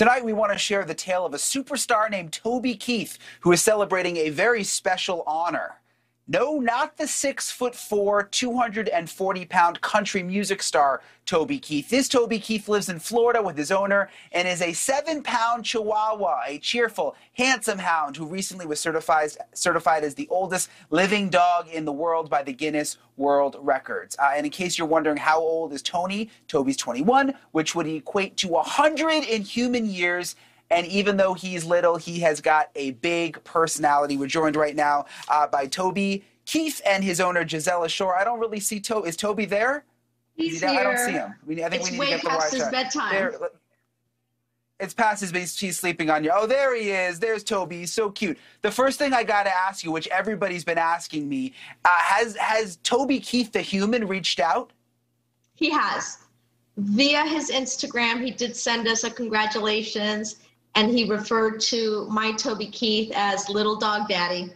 Tonight, we want to share the tale of a superstar named Toby Keith, who is celebrating a very special honor. No, not the six foot four, 240 pound country music star Toby Keith. This Toby Keith lives in Florida with his owner and is a seven pound chihuahua, a cheerful, handsome hound who recently was certified, certified as the oldest living dog in the world by the Guinness World Records. Uh, and in case you're wondering how old is Tony, Toby's 21, which would equate to 100 in human years. And even though he's little, he has got a big personality. We're joined right now uh, by Toby Keith and his owner, Gisela Shore. I don't really see Toby. Is Toby there? He's he here. I don't see him. We, I think it's we need to get the past his bedtime. There, it's past his base. He's sleeping on you. Oh, there he is. There's Toby. He's so cute. The first thing I got to ask you, which everybody's been asking me, uh, has has Toby Keith the human reached out? He has. Via his Instagram, he did send us a congratulations and he referred to my Toby Keith as Little Dog Daddy.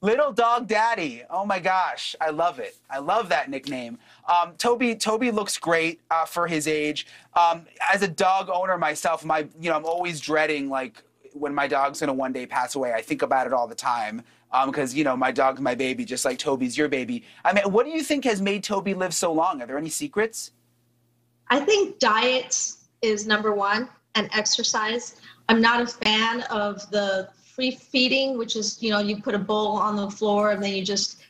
Little Dog Daddy. Oh my gosh, I love it. I love that nickname. Um, Toby Toby looks great uh, for his age. Um, as a dog owner myself, my you know I'm always dreading like when my dog's gonna one day pass away. I think about it all the time because um, you know my dog's my baby, just like Toby's your baby. I mean, what do you think has made Toby live so long? Are there any secrets? I think diet is number one and exercise. I'm not a fan of the free feeding, which is, you know, you put a bowl on the floor and then you just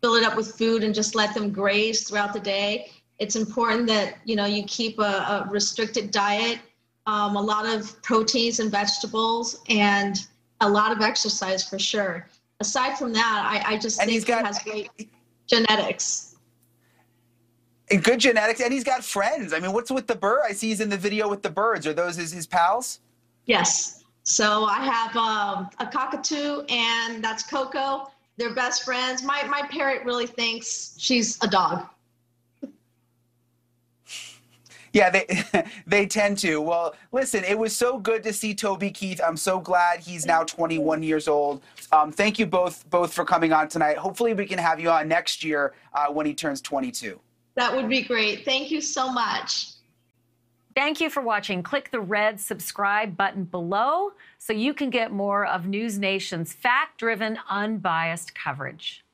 fill it up with food and just let them graze throughout the day. It's important that, you know, you keep a, a restricted diet, um, a lot of proteins and vegetables, and a lot of exercise for sure. Aside from that, I, I just and think he's got, he has great genetics. Good genetics, and he's got friends. I mean, what's with the bird? I see he's in the video with the birds. Are those his, his pals? Yes. So I have um, a cockatoo, and that's Coco. They're best friends. My my parrot really thinks she's a dog. Yeah, they they tend to. Well, listen, it was so good to see Toby Keith. I'm so glad he's now 21 years old. Um, thank you both both for coming on tonight. Hopefully, we can have you on next year uh, when he turns 22. That would be great. Thank you so much. Thank you for watching. Click the red subscribe button below so you can get more of News Nation's fact driven, unbiased coverage.